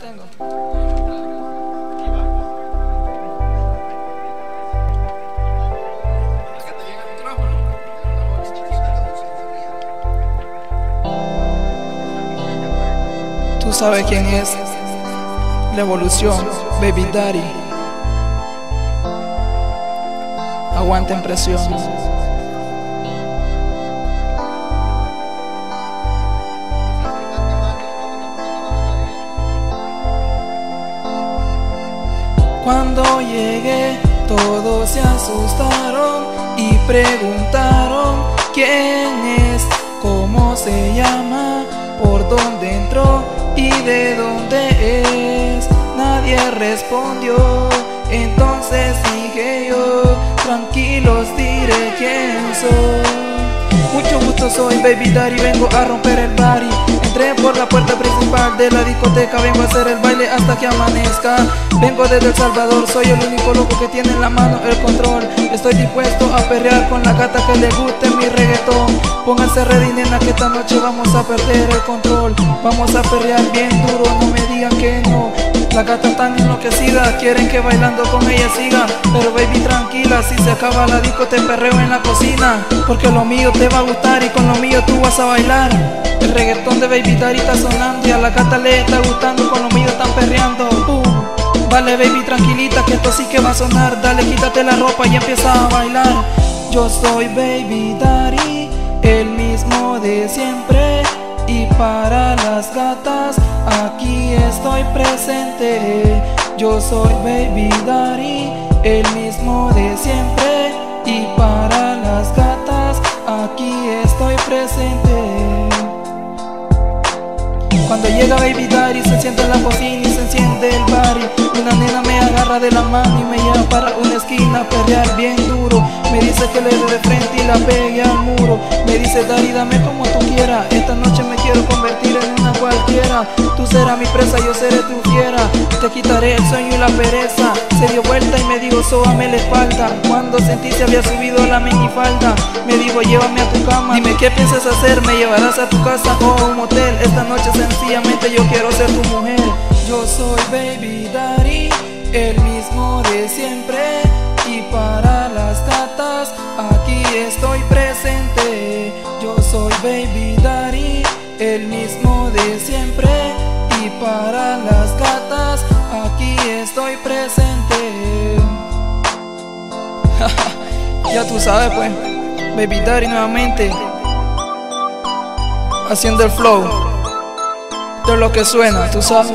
Tengo. Tú sabes quién es la evolución, Baby Daddy. Aguanten presión. Cuando llegué, todos se asustaron y preguntaron quién es, cómo se llama, por dónde entró y de dónde es. Nadie respondió, entonces dije yo, tranquilos diré quién soy. Mucho gusto soy Baby Daddy, vengo a romper el party Por la puerta principal de la discoteca Vengo a hacer el baile hasta que amanezca. Vengo desde El Salvador, soy el único loco que tiene en la mano el control. Estoy dispuesto a perrear con la gata que le guste mi reggaetón. Pónganse ready nena que esta noche vamos a perder el control. Vamos a perrear bien duro, no me digan que no. La gata tan enloquecida, quieren que bailando con ella siga. Pero baby tranquila, si se acaba la disco te perreo en la cocina. Porque lo mío te va a gustar y con lo mío tú vas a bailar. El Baby Daddy está sonando y a la gata le está gustando Con lo mío están perreando. Boom. Vale baby tranquilita que esto sí que va a sonar. Dale quítate la ropa y empieza a bailar. Yo soy Baby Daddy, el mismo de siempre. Y para las gatas aquí estoy presente. Yo soy Baby Daddy, el mismo de siempre cuando llega Baby Daddy se sienta en la cocina y se enciende el party. Una nena me agarra de la mano y me lleva para una esquina a perrear bien duro. Me dice que le de frente y la pegue al muro. Me dice Daddy dame como tú quieras. Esta noche me quiero convertir en una cualquiera. Tú serás mi presa, yo seré tu fiera Te quitaré el sueño y la pereza. Se dio vuelta y me dijo sóbame la espalda Cuando sentí se había subido la minifalda Me dijo llévame a tu cama Dime qué piensas hacer, me llevarás a tu casa o a un motel. Esta noche sencillamente yo quiero ser tu mujer Yo soy Baby Daddy, el mismo de siempre. Y para las gatas aquí estoy presente. Yo soy Baby Daddy, el mismo de siempre Y para las gatas aquí estoy presente. Ya tú sabes pues, Baby Daddy nuevamente. Haciendo el flow. De lo que suena, tú sabes.